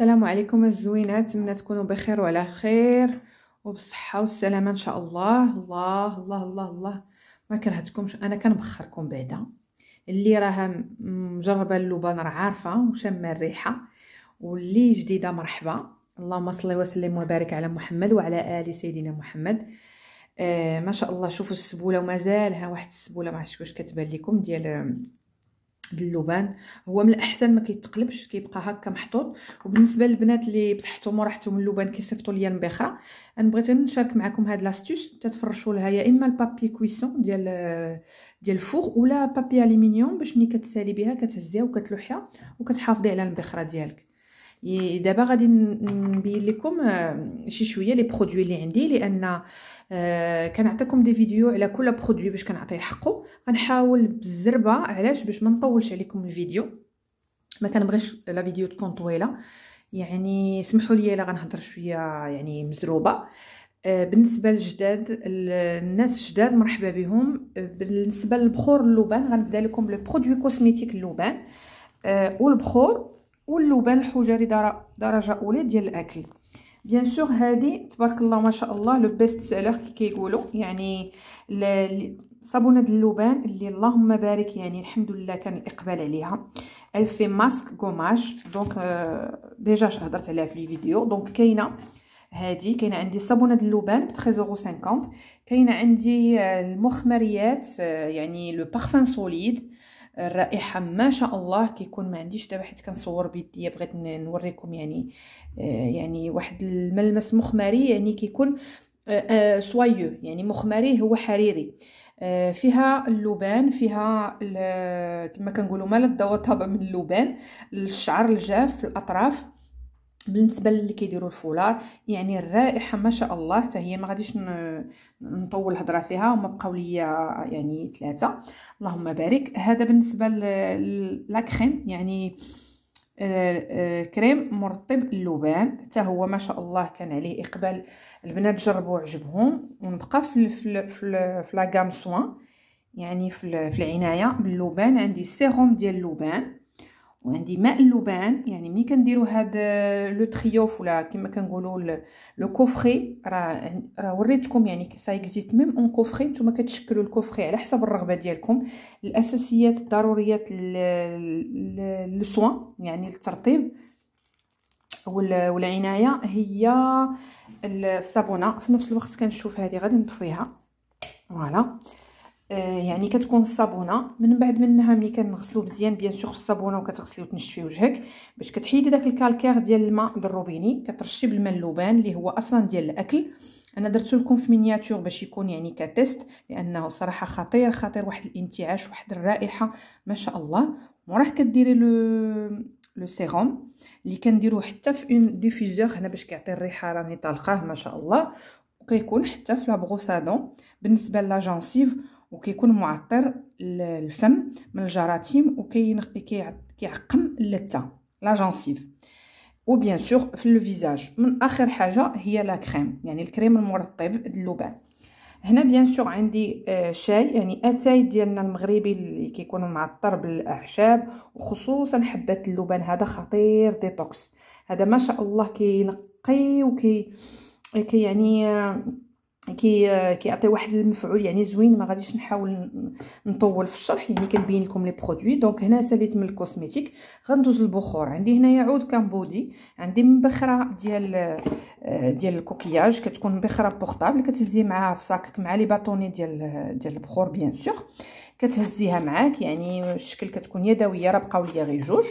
السلام عليكم الزوينات نتمنى تكونوا بخير وعلى خير وبالصحه والسلامه إن شاء الله. الله الله الله الله. ما كرهتكمش أنا كنبخركم بعدا. اللي راها مجربة اللبان راه عارفة وشامة الريحة واللي جديدة مرحبا. اللهم صل وسلم وبارك على محمد وعلى آل سيدنا محمد. آه ما شاء الله شوفوا السبولة ومازالها واحد السبولة ما عرفتش واش كتبان لكم ديال اللبان هو من الأحسن ما كيتقلبش كيبقى هكا محطوط. وبالنسبة للبنات اللي بصحتهم وراحتهم اللبان كيصيفطوا ليا المبخره أنا بغيت نشارك معكم هاد l'astuce تتفرشوا لها يا إما ال papier cuisson ديال ديال ال four ولا papier aluminium باش ملي كتسالي بها كتهزيها وكتلوحيها وكتحافظي على المبخره ديالك. دابا غادي نبين لكم شي شوية les produits اللي عندي لأن كنعطيكم des vidéos على كل produit باش كنعطيه حقه غنحاول بالزربه علاش باش ما نطولش عليكم الفيديو ما كنبغيش la vidéo تكون طويله يعني سمحوا لي الا غنهضر شوية يعني مزروبه بالنسبة للجداد الناس الجداد مرحبا بهم. بالنسبة للبخور اللبان غنبدا لكم ب le produit cosmétique اللبان. آه والبخور واللبان الحجري درجة أولى ديال الأكل. bien sûr هادي تبارك الله ما شاء الله le best-seller كي كيقولوا. يعني صابونه اللبان اللي اللهم بارك يعني الحمد لله كان الإقبال عليها. elle fait masque gommage donc déjà هضرت عليها في الفيديو. donc كاينة هادي كاينة عندي صابونه اللبان ب 13.50 كاينة عندي المخمريات يعني le parfum solide الرائحة. ما شاء الله كيكون ما عنديش دابا حيت كنصور بيديا بغيت نوريكم يعني آه، يعني واحد الملمس مخمري يعني كيكون soyeux آه، آه، يعني مخمري هو حريري. فيها اللبان فيها كما كنقولوا مال الضوء طابع من اللبان الشعر الجاف في الأطراف. بالنسبة للي كيديروا الفولار يعني الرائحة ما شاء الله حتى هي ما غاديش نطول الهضرة فيها وما بقاو ليا يعني ثلاثة اللهم بارك. هذا بالنسبة لا كريم يعني آه، آه، كريم مرطب اللبان. حتى هو ما شاء الله كان عليه إقبال البنات جربوا عجبهم. ونبقى في في في, في la gamme soin يعني في العناية باللبان. عندي سيروم ديال اللبان. وعندي ماء اللبان يعني ملي كنديروا هاد le trio ولا كما كنقولوا le coffret راه راه وريتكم يعني ça existe même en coffret نتوما كتشكلوا ال coffret على حسب الرغبة ديالكم. الأساسيات الضروريات لل soin يعني الترطيب والعناية هي الصابونة. في نفس الوقت كنشوف هذه غادي نطفيها. voilà. آه، يعني كتكون الصابونة. من بعد منها ملي كنغسلو مزيان bien sûr بالصابونه وكتغسلي وتنشفي وجهك باش كتحيدي داك ال calcaire ديال الماء الروبيني كترشي بالماء اللبان اللي هو أصلا ديال الأكل. أنا درت لكم في miniature باش يكون يعني ك test لأنه صراحة خطير خطير واحد الانتعاش واحد الرائحة. ما شاء الله. وراه كديري le le sérum اللي كنديروه حتى في un diffuseur هنا باش كيعطي الريحة راني طالقاه ما شاء الله. وكيكون حتى في la brosse à dents. بالنسبة la gencive وكيكون معطر الفم من الجراثيم وكيعقم اللثة la gencive و bien sûr في ال visage من آخر حاجة هي la crème يعني الكريم المرطب اللبان. هنا bien sûr عندي آه، شاي يعني أتاي ديالنا المغربي اللي كيكون معطر بالأعشاب وخصوصا حبات اللبان. هذا خطير détox. هذا ما شاء الله كينقي وكي كي يعني آه، كي كيعطي واحد المفعول يعني زوين ما غاديش نحاول نطول في الشرح يعني كنبين لكم les produits donc هنا ساليت من ال cosmétique. غندوز للبخور عندي هنايا عود كامبودي. عندي مبخرة ديال ديال الكوكياج. كتكون مبخرة portable كتهزي معاها في صاكك مع les bâtonnets ديال ديال البخور bien sûr كتهزيها معاك. يعني الشكل كتكون يدوية راه بقاو ليا غير جوج.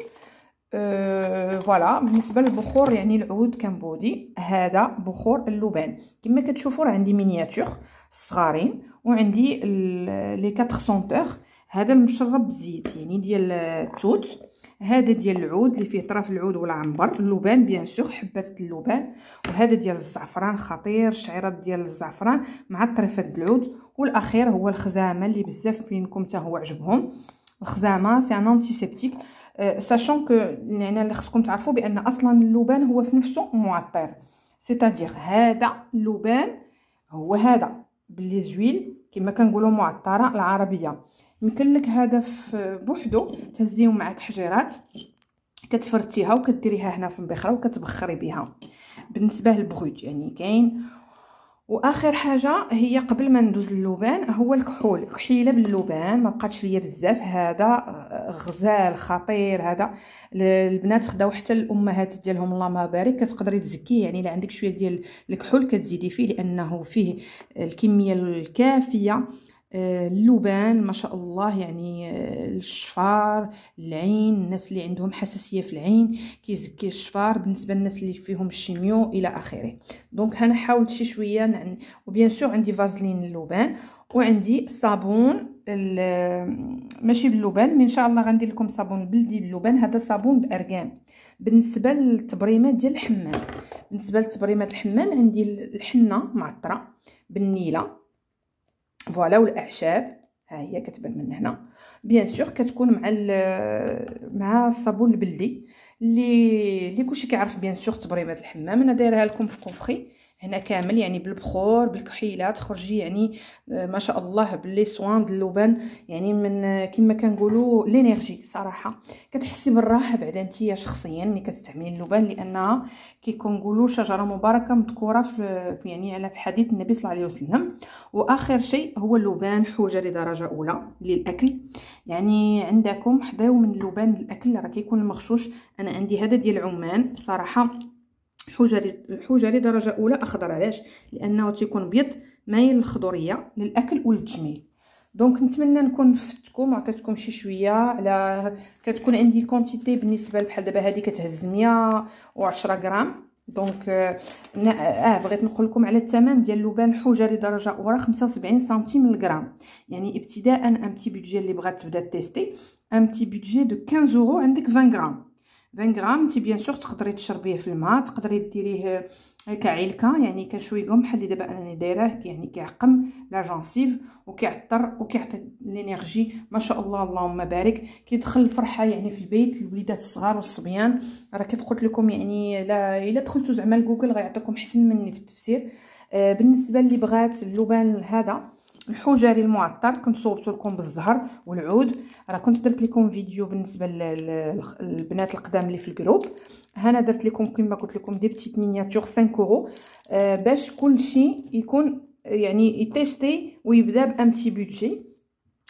أه voilà. بالنسبة للبخور يعني العود كمبودي هذا بخور اللبان. كما كتشوفوا راه عندي miniature صغارين وعندي les 4 senteurs. هذا المشرب بالزيت يعني ديال التوت. هذا ديال العود اللي فيه طرف العود والعنبر اللبان bien sûr حبات اللبان. وهذا ديال الزعفران خطير شعيرات ديال الزعفران مع طرفات العود. والأخير هو الخزامة اللي بزاف منكم حتى هو عجبهم. الخزامه c'est un antiseptique sachant que يعني اللي خصكم تعرفوا بأن أصلا اللبان هو في نفسه معطر. c'est-à-dire هذا اللبان هو هذا ب les huiles كما كنقولوا معطرة العربية. يمكن لك هذا بوحدو تهزيو معاك حجيرات كتفرتيها وكديريها هنا في المبخره وكتبخري بها. بالنسبة للبروت يعني كاين وآخر حاجة هي قبل ما ندوز للبان هو الكحول. كحيلة باللبان ما بقاتش ليا بزاف. هذا آه، غزال خطير هذا. البنات خداو حتى الأمهات ديالهم. اللهم بارك كتقدري تزكيه يعني الا عندك شوية ديال الكحول كتزيدي فيه لأنه فيه الكمية الكافية. اللبان ما شاء الله يعني آه، الشفار العين الناس اللي عندهم حساسية في العين كيزكي الشفار بالنسبة للناس اللي فيهم la chimio إلى آخره. donc أنا حاولت شي شوية نعم و bien sûr عندي فازلين اللبان وعندي صابون ماشي باللبان ان شاء الله غندير لكم صابون بلدي باللبان. هذا صابون par gamme بالنسبة للتبريمات ديال الحمام بالنسبة لتبريمات الحمام عندي الحنة معطرة بالنيلة. voilà والاعشاب ها هي كتبان من هنا. bien sûr كتكون مع مع الصابون البلدي. اللي اللي كلشي كيعرف bien sûr تبريمات الحمام. أنا دايرها لكم في coffret هنا كامل يعني بالبخور بالكحيله تخرجي يعني آه، ما شاء الله ب les soins د اللبان يعني من آه، كما كنقولوا l'énergie صراحة. كتحسي بالراحة بعدا نتيا شخصيا ملي كتستعملي اللبان لأنها كيكون نقولوا شجرة مباركة مذكورة في يعني على في حديث النبي صلى الله عليه وسلم. وآخر شيء هو اللبان حجري درجه أولى للأكل. يعني عندكم حذار من اللبان للأكل راه كيكون المغشوش. أنا عندي هذا ديال عمان بصراحه الحجري الحجري درجة أولى أخضر. علاش؟ لأنه تيكون بيض مايل للخضريه للأكل وللتجميل donc نتمنى نكون فدتكم وعطيتكم شي شوية على كتكون عندي la quantité بالنسبة بحال دابا هذه كتهز 110 غرام. donc آه بغيت نقول لكم على الثمن ديال اللبان حجري درجة أولى 75 سنتيم للغرام يعني ابتداء un petit budget اللي بغات تبدا tester un petit budget de 15 اورو عندك 20 غرام. 20 غرام انت bien sûr تقدري تشربيه في الماء تقدري ديريه كعلكه يعني كشويغم بحال اللي دابا أنا دايراه يعني كيعقم la gencive وكيعطر وكيعطي l'énergie ما شاء الله اللهم بارك. كيدخل الفرحة يعني في البيت الوليدات الصغار والصبيان. راه كيف قلت لكم يعني لا إلا دخلتوا زعما لجوجل غيعطيكم حسن مني في التفسير. آه بالنسبة اللي بغات اللبان هذا الحجري المعطر كنت صوبت لكم بالزهر والعود. راه كنت درت لكم فيديو بالنسبة للبنات القدام اللي في ال groupe. هنا درت لكم كما قلت لكم des petites miniatures 5 اورو آه باش كلشي يكون يعني يتيستي ويبدا ب un petit budget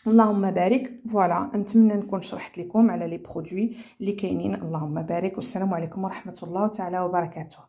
اللهم بارك. voilà نتمنى نكون شرحت لكم على les produits اللي كاينين. اللهم بارك. والسلام عليكم ورحمة الله تعالى وبركاته.